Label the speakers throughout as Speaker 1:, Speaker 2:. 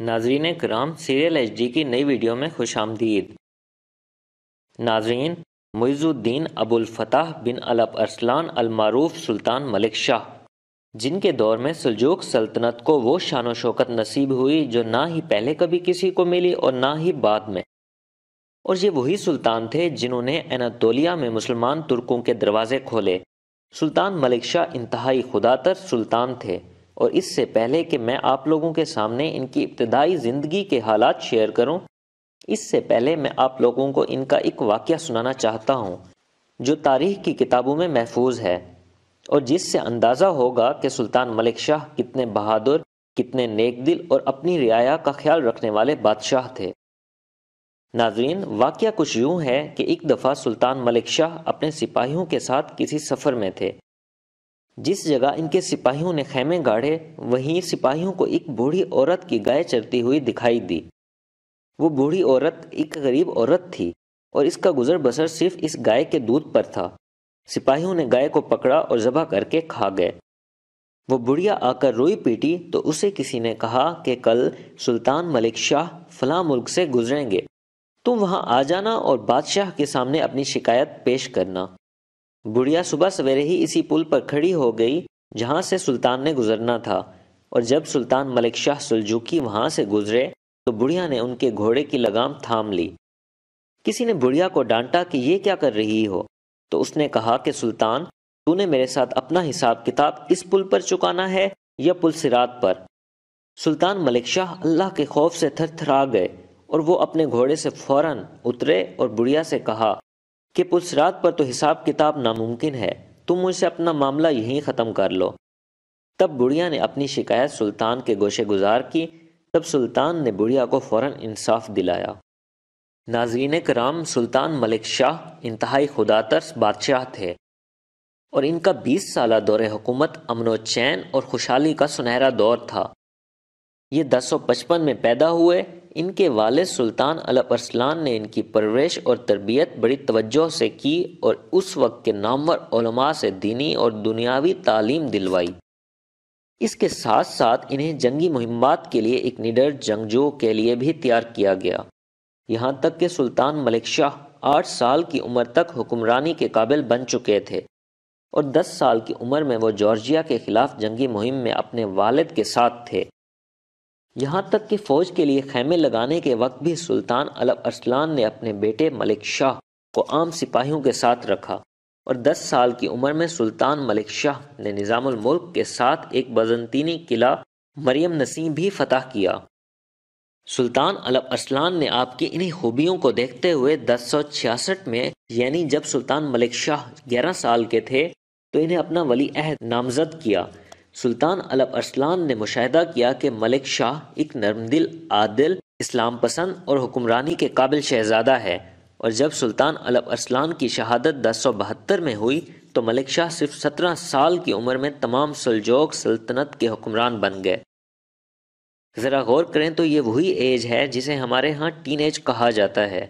Speaker 1: नाजरीन कराम, serial H D की नई वीडियो में खुश आमदीद। नाजरीन, मुइजुद्दीन अबुलफ़तह बिन अलब अरसलान अलमारूफ सुल्तान मलिक शाह, जिनके दौर में सलजूक सल्तनत को वो शान शौकत नसीब हुई जो ना ही पहले कभी किसी को मिली और ना ही बाद में। और ये वही सुल्तान थे जिन्होंने एनातोलिया में मुसलमान तुर्कों के दरवाजे खोले। सुल्तान मलिक शाह इंतहाई खुदातर सुल्तान थे। और इससे पहले कि मैं आप लोगों के सामने इनकी इब्तदाई ज़िंदगी के हालात शेयर करूँ, इससे पहले मैं आप लोगों को इनका एक वाक़ सुनाना चाहता हूँ, जो तारीख की किताबों में महफूज है और जिससे अंदाज़ा होगा कि सुल्तान मलिक शाह कितने बहादुर कितने नेक दिल और अपनी रियाया का ख्याल रखने वाले बादशाह थे। नाजरीन वाक़ कुछ यूँ है कि एक दफ़ा सुल्तान मलिक शाह अपने सिपाहियों के साथ किसी सफ़र में थे। जिस जगह इनके सिपाहियों ने खेमे गाढ़े, वहीं सिपाहियों को एक बूढ़ी औरत की गाय चरती हुई दिखाई दी। वो बूढ़ी औरत एक गरीब औरत थी और इसका गुजर बसर सिर्फ़ इस गाय के दूध पर था। सिपाहियों ने गाय को पकड़ा और जबा करके खा गए। वो बुढ़िया आकर रोई पीटी तो उसे किसी ने कहा कि कल सुल्तान मलिक शाह फला मुल्क से गुजरेंगे। तुम वहाँ आ जाना और बादशाह के सामने अपनी शिकायत पेश करना। बुढ़िया सुबह सवेरे ही इसी पुल पर खड़ी हो गई, जहाँ से सुल्तान ने गुजरना था। और जब सुल्तान मलिक शाह सुलझुकी वहाँ से गुजरे तो बुढ़िया ने उनके घोड़े की लगाम थाम ली। किसी ने बुढ़िया को डांटा कि ये क्या कर रही हो? तो उसने कहा कि, सुल्तान, तूने मेरे साथ अपना हिसाब किताब इस पुल पर चुकाना है या पुल सिरात पर? सुल्तान मलिक शाह अल्लाह के खौफ से थर थरा गए और वो अपने घोड़े से फ़ौरन उतरे और बुढ़िया से कहा कि पुलसरात पर तो हिसाब किताब नामुमकिन है। तुम मुझसे अपना मामला यहीं ख़त्म कर लो। तब बुढ़िया ने अपनी शिकायत सुल्तान के गोशे गुजार की। तब सुल्तान ने बुढ़िया को फ़ौरन इंसाफ दिलाया। नाजीन कराम, सुल्तान मलिक शाह, इंतहाई खुदातर बादशाह थे और इनका 20 साल दौर हुकूमत अमन चैन और खुशहाली का सुनहरा दौर था। ये 1055 में पैदा हुए इनके वालिद सुल्तान अलब अरसलान ने इनकी परवरिश और तरबियत बड़ी तवज्जो से की और उस वक्त के नामवर से दीनी और दुनियावी तालीम दिलवाई। इसके साथ साथ इन्हें जंगी मुहिमात के लिए एक निडर जंगजो के लिए भी तैयार किया गया। यहाँ तक कि सुल्तान मलिक शाह आठ साल की उम्र तक हुक्मरानी के काबिल बन चुके थे और दस साल की उम्र में वो जॉर्जिया के खिलाफ जंगी मुहिम में अपने वालिद के साथ थे। यहाँ तक कि फ़ौज के लिए खेमे लगाने के वक्त भी सुल्तान अलब अरसलान ने अपने बेटे मलिक शाह को आम सिपाहियों के साथ रखा और 10 साल की उम्र में सुल्तान मलिक शाह ने निज़ामुल मुल्क के साथ एक बजंतीनी किला मरियम नसीम भी फतह किया। सुल्तान अलब अरसलान ने आपकी इन्हीं खूबियों को देखते हुए दस सौ छियासठ में, यानी जब सुल्तान मलिक शाह ग्यारह साल के थे तो इन्हें अपना वली अहद नामजद किया। सुल्तान अलब अरसलान ने मुशाह किया कि मलिक शाह एक नरमदिल, आदिल, इस्लाम पसंद और हुक्मरानी के काबिल शहजादा है। और जब सुल्तान अलब अरसलान की शहादत दस सौ बहत्तर में हुई तो मलिक शाह सिर्फ़ सत्रह साल की उम्र में तमाम सलजोक सल्तनत के हुक्मरान बन गए। ज़रा गौर करें तो ये वही एज है जिसे हमारे यहाँ टीन एज कहा जाता है।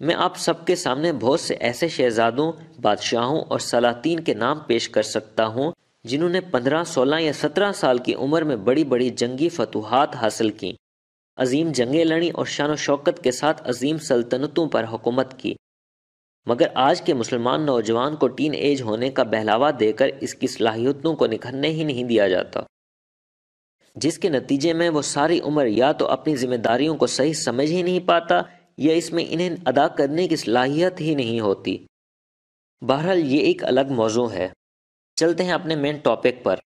Speaker 1: मैं आप सबके सामने बहुत से ऐसे शहजादों, बादशाहों और सलातीन के नाम पेश कर सकता हूँ जिन्होंने पंद्रह, सोलह या सत्रह साल की उम्र में बड़ी बड़ी जंगी फतूहत हासिल की। अजीम जंगें लड़ी और शान शौकत के साथ अजीम सल्तनतों पर हुकूमत की। मगर आज के मुसलमान नौजवान को टीन एज होने का बहलावा देकर इसकी सलाहियतों को निखरने ही नहीं दिया जाता। जिसके नतीजे में वो सारी उम्र या तो अपनी जिम्मेदारियों को सही समझ ही नहीं पाता या इसमें इन्हें अदा करने की सलाहियत ही नहीं होती। बहरहाल ये एक अलग मौजू है। चलते हैं अपने मेन टॉपिक पर।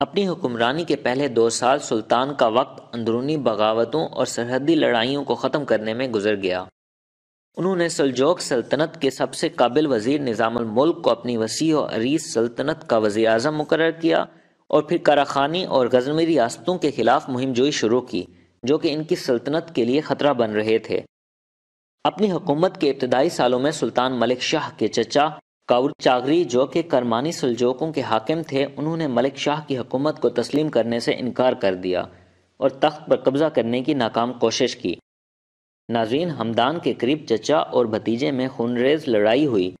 Speaker 1: अपनी हुक्मरानी के पहले दो साल सुल्तान का वक्त अंदरूनी बगावतों और सरहदी लड़ाइयों को ख़त्म करने में गुजर गया। उन्होंने सलजोक सल्तनत के सबसे काबिल वज़ीर निज़ामुल मुल्क को अपनी वसी और अरीस सल्तनत का वजी अजम मुकर किया और फिर कराखानी और गजनवी रियासतों के खिलाफ मुहिम जोई शुरू की, जो कि इनकी सल्तनत के लिए ख़तरा बन रहे थे। अपनी हुकूमत के इब्तदाई सालों में सुल्तान मलिक शाह के चचा काउर चागरी जो कि करमानी सुलझोकों के हाकिम थे, उन्होंने मलिक शाह की हुकूमत को तस्लीम करने से इनकार कर दिया और तख्त पर कब्जा करने की नाकाम कोशिश की। नाजरीन, हमदान के करीब चचा और भतीजे में खूनरेज लड़ाई हुई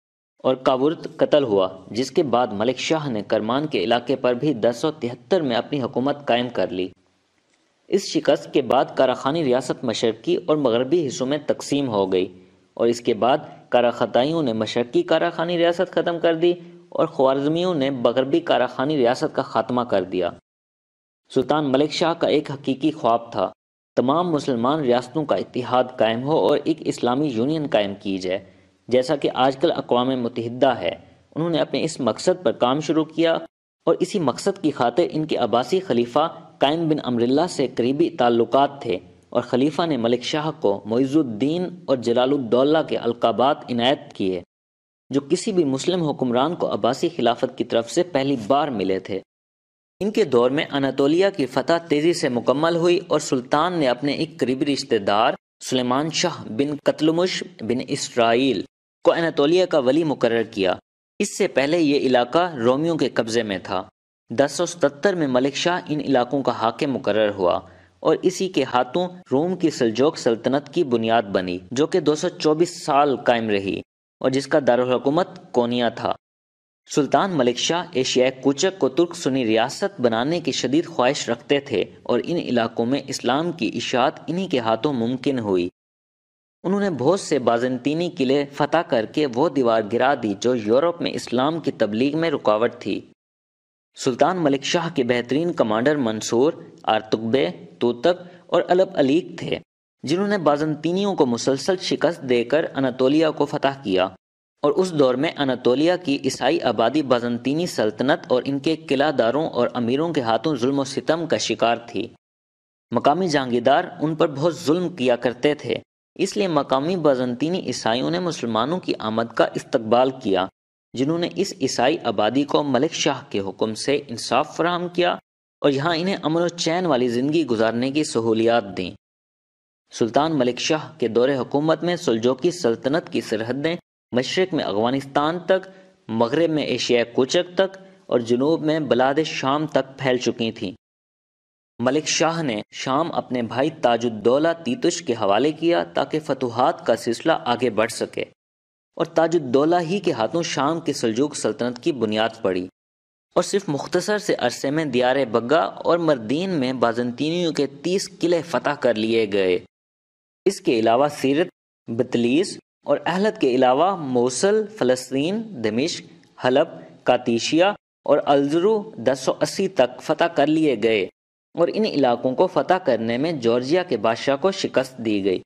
Speaker 1: और काबुरत कत्ल हुआ, जिसके बाद मलिक शाह ने करमान के इलाके पर भी दस सौ तिहत्तर में अपनी हुकूमत कायम कर ली। इस शिकस्त के बाद काराखानी रियासत मशरकी और मगरबी हिस्सों में तकसीम हो गई और इसके बाद काराखताइयों ने मशरकी काराखानी रियासत ख़त्म कर दी और ख्वारजमियों ने मगरबी काराखानी रियासत का खात्मा कर दिया। सुल्तान मलिक शाह का एक हकीकी ख्वाब था। तमाम मुसलमान रियासतों का इतिहाद कायम हो और एक इस्लामी यूनियन कायम की जाए, जैसा कि आजकल अकवा मुतहदा है। उन्होंने अपने इस मकसद पर काम शुरू किया और इसी मकसद की खातिर इनके अब्बासी खलीफा कायम बिन अमरिल्ला से करीबी ताल्लुक थे। और खलीफा ने मलिक शाह को मोइजुद्दीन और जलालुद्दौला के अलकाबात इनायत किए, जो किसी भी मुस्लिम हुक्मरान को अब्बासी खिलाफत की तरफ़ से पहली बार मिले थे। इनके दौर में अनातोलिया की फतह तेज़ी से मुकम्मल हुई और सुल्तान ने अपने एक करीबी रिश्तेदार, Suleiman Shah bin Kutalmish bin Israil को अनातोलिया का वली मुकर किया। इससे पहले ये इलाका रोमियों के कब्जे में था। दस सौ सतर में मलिक शाह इन इलाकों का हाकिम मुकर हुआ। और इसी के हाथों रोम की सलजोक सल्तनत की बुनियाद बनी, जो कि 224 साल कायम रही और जिसका दारकूमत कोनिया था। सुल्तान मलिक शाह एशियाई कूचक को तुर्क सुनी रियासत बनाने की शदीद ख्वाहिश रखते थे और इन इलाकों में इस्लाम की इशात इन्हीं के हाथों मुमकिन हुई। उन्होंने बहुत से बाजनतीनी किले फतह करके वो दीवार गिरा दी, जो यूरोप में इस्लाम की तबलीग में रुकावट थी। सुल्तान मलिक शाह के बेहतरीन कमांडर मंसूर आरतुकबे तोतक और अलब अलीक थे, जिन्होंने बाजनतीनियों को मुसलसल शिकस्त देकर अनातोलिया को फतह किया और उस दौर में अनातोलिया की ईसाई आबादी बाजनतीनी सल्तनत और इनके किलादारों और अमीरों के हाथों जुल्म सितम का शिकार थी। मकामी जहांगीरदार उन पर बहुत जुल्म किया करते थे, इसलिए मकामी बाजनतीनी ईसाइयों ने मुसलमानों की आमद का इस्तकबाल किया, जिन्होंने इस ईसाई आबादी को मलिक शाह के हुक्म से इंसाफ फराहम किया और यहाँ इन्हें अमन और चैन वाली ज़िंदगी गुजारने की सहूलियात दी। सुल्तान मलिक शाह के दौरे हुकूमत में सुलजोकी सल्तनत की सरहदें मशरक में अफ़गानिस्तान तक, मगरब में एशिया कोचक तक और जनूब में बलाद शाम तक फैल चुकी थीं। मलिक शाह ने शाम अपने भाई ताजुद्दौला तीतुश के हवाले किया ताकि फतूहत का सिलसिला आगे बढ़ सके। और ताजुद्दौला ही के हाथों शाम की सलजूक सल्तनत की बुनियाद पड़ी। और सिर्फ़ मुख्तसर से अरसे में दियार बग्गा और मरदीन में बाजनतीनियों के तीस किले फतह कर लिए गए। इसके अलावा सीरत, बतलीस और अहलत के अलावा मौसल, फ़लस्तीन दमिश हलब, कातीशिया और अलजरू अस्सी तक फतह कर लिए गए और इन इलाकों को फतह करने में जॉर्जिया के बादशाह को शिकस्त दी गई।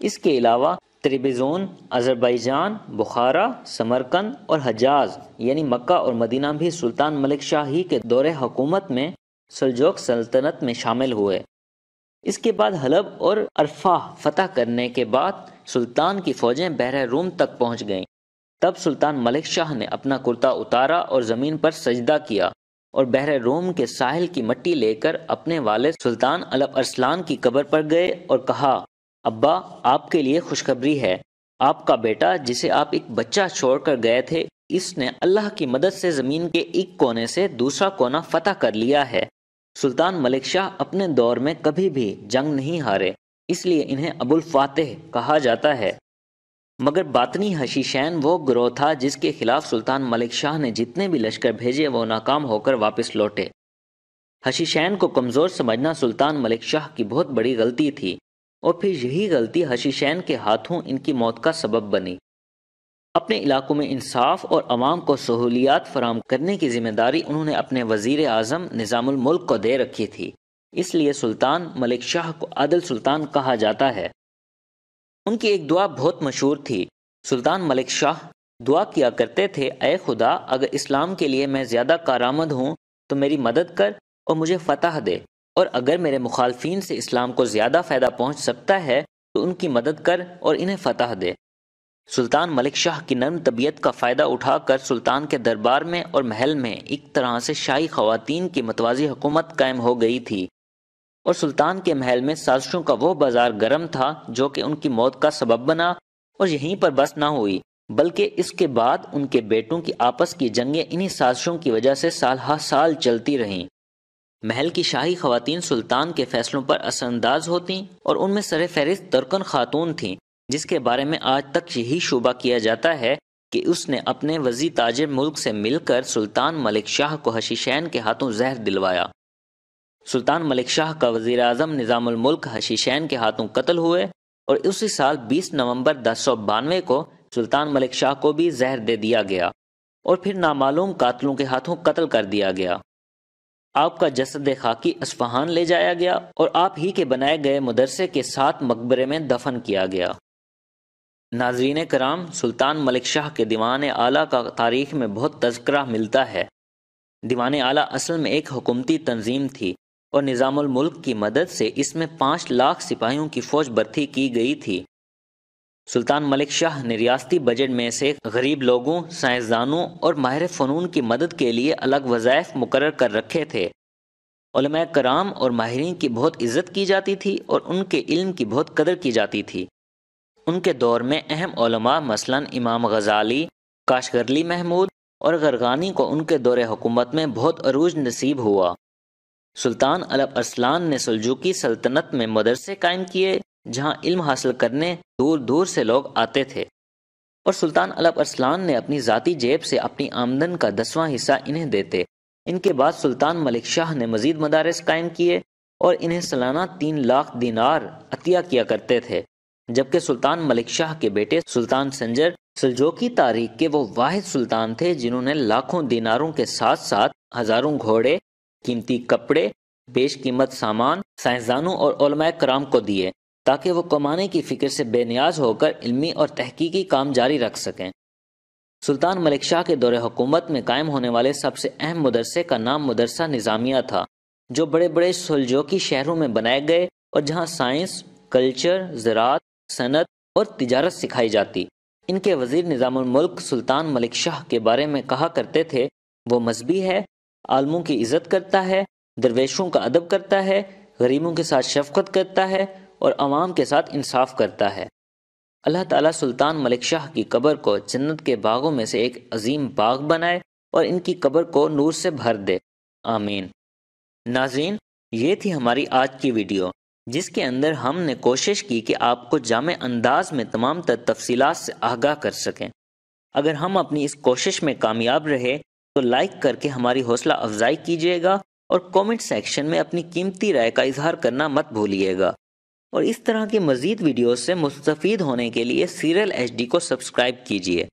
Speaker 1: इसके अलावा त्रिबिजोन, अजरबैजान, बुखारा, समरकंद और हजाज, यानी मक्का और मदीना भी सुल्तान मलिक शाही के दौरे हुकूमत में सलजोक सल्तनत में शामिल हुए। इसके बाद हलब और अरफा फतह करने के बाद सुल्तान की फौजें बहर रूम तक पहुँच गईं। तब सुल्तान मलिक शाह ने अपना कुर्ता उतारा और ज़मीन पर सजदा किया और बहर रोम के साहिल की मट्टी लेकर अपने वाले सुल्तान अलब अरसलान की कब्र पर गए और कहा अब्बा, आपके लिए खुशखबरी है। आपका बेटा, जिसे आप एक बच्चा छोड़कर गए थे, इसने अल्लाह की मदद से ज़मीन के एक कोने से दूसरा कोना फतह कर लिया है। सुल्तान मलिक शाह अपने दौर में कभी भी जंग नहीं हारे, इसलिए इन्हें अबुल फातेह कहा जाता है। मगर बातनी हशीशैन वो ग्रोह था जिसके खिलाफ सुल्तान मलिक शाह ने जितने भी लश्कर भेजे, वो नाकाम होकर वापस लौटे। हशीशैन को कमज़ोर समझना सुल्तान मलिक शाह की बहुत बड़ी गलती थी। और फिर यही गलती हशीशैन के हाथों इनकी मौत का सबब बनी। अपने इलाकों में इंसाफ और अवाम को सहूलियात फराम करने की ज़िम्मेदारी उन्होंने अपने वज़ीर अजम निज़ामुल मुल्क को दे रखी थी। इसलिए सुल्तान मलिक शाह को आदिल सुल्तान कहा जाता है। उनकी एक दुआ बहुत मशहूर थी। सुल्तान मलिक शाह दुआ किया करते थे अय खुदा, अगर इस्लाम के लिए मैं ज़्यादा कारामद हूँ तो मेरी मदद कर और मुझे फतह दे। और अगर मेरे मुखालफी से इस्लाम को ज़्यादा फ़ायदा पहुँच सकता है तो उनकी मदद कर और इन्हें फतह दे। सुल्तान मलिक शाह की नर्म तबीयत का फ़ायदा उठाकर सुल्तान के दरबार में और महल में एक तरह से शाही खवतिन की मतवाजी हुकूमत कायम हो गई थी। और सुल्तान के महल में साजिशों का वो बाज़ार गर्म था, जो कि उनकी मौत का सबब बना और यहीं पर बस ना हुई, बल्कि इसके बाद उनके बेटों की आपस की जंगें इन्हीं साजिशों की वजह से साल हा साल चलती रहीं। महल की शाही खातन सुल्तान के फैसलों पर असरअंदाज होती और उनमें सर फहरिस्त तर्कन खातून थीं, जिसके बारे में आज तक यही शुबा किया जाता है कि उसने अपने वजी ताजिर मुल्क से मिलकर सुल्तान मलिक शाह को हशीशैन के हाथों जहर दिलवाया। सुल्तान मलिक शाह का वज़ीर अजम निज़ामुल मुल्क हशीशैन के हाथों कत्ल हुए और उसी साल 20 नवंबर दस सौ बानवे को सुल्तान मलिक शाह को भी जहर दे दिया गया और फिर नामालूम कातलों के हाथों कत्ल कर दिया गया। आपका जसद खाकी असफहान ले जाया गया और आप ही के बनाए गए मदरसे के साथ मकबरे में दफन किया गया। नाजरीन कराम, सुल्तान मलिक शाह के दीवान आला का तारीख में बहुत तस्करा मिलता है। दीवान आला असल में एक हुकूमती तंजीम थी और निज़ामुल मुल्क की मदद से इसमें पाँच लाख सिपाहियों की फौज भर्ती की गई थी। सुल्तान मलिक शाह ने रियासती बजट में से गरीब लोगों, साइंसदानों और माहिर फ़नून की मदद के लिए अलग वज़ायफ मुकर कर रखे थे। कराम और माहरीन की बहुत इज़्ज़त की जाती थी और उनके इल्म की बहुत कदर की जाती थी। उनके दौर में अहम मसलन इमाम गजाली, काशगरली महमूद और गरगानी को उनके दौर हुकूमत में बहुत अरूज नसीब हुआ। सुल्तान अलब अरसलान ने सुलझुकी सल्तनत में मदरसे कायम किए। जहाँ इल्म हासिल करने दूर दूर से लोग आते थे। और सुल्तान अलब अरसलान ने अपनी ज़ाती जेब से अपनी आमदन का दसवां हिस्सा इन्हें देते। इनके बाद सुल्तान मलिक शाह ने मजीद मदारस कायम किए और इन्हें सालाना तीन लाख दिनार अतिया किया करते थे। जबकि सुल्तान मलिक शाह के बेटे सुल्तान संजर सलजोकी तारीख के वो वाहिद सुल्तान थे, जिन्होंने लाखों दिनारों के साथ साथ हज़ारों घोड़े, कीमती कपड़े बेशकीमत सामान, साइंसदानों और कराम को दिए। ताकि वो कमाने की फ़िक्र से बेनियाज होकर इल्मी और तहकीकी काम जारी रख सकें। सुल्तान मलिक शाह के दौरे हुकूमत में कायम होने वाले सबसे अहम मदरसे का नाम मदरसा निज़ामिया था, जो बड़े बड़े सुलजोकी शहरों में बनाए गए और जहाँ साइंस, कल्चर, ज़रात सनत और तिजारत सिखाई जाती। इनके वज़ीर निज़ामुल मुल्क सुल्तान मलिक शाह के बारे में कहा करते थे, वो मजहबी है, आलमों की इज़्ज़त करता है, दरवेशों का अदब करता है, गरीबों के साथ शफकत करता है और अवाम के साथ इंसाफ करता है। अल्लाह ताला सुल्तान मलिक शाह की कब्र को जन्नत के बागों में से एक अजीम बाग बनाए और इनकी कब्र को नूर से भर दे। आमीन। नाजीन ये थी हमारी आज की वीडियो, जिसके अंदर हमने कोशिश की कि आपको जाम अंदाज में तमाम तर तफसीलात से आगाह कर सकें। अगर हम अपनी इस कोशिश में कामयाब रहे तो लाइक करके हमारी हौसला अफजाई कीजिएगा और कमेंट सेक्शन में अपनी कीमती राय का इजहार करना मत भूलिएगा। और इस तरह की मजीद वीडियो से मुस्तफ़ होने के लिए सीरियल एचडी को सब्सक्राइब कीजिए।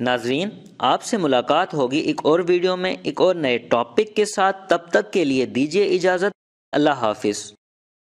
Speaker 1: नाजरीन, आपसे मुलाकात होगी एक और वीडियो में एक और नए टॉपिक के साथ। तब तक के लिए दीजिए इजाज़त। अल्लाह हाफिज़।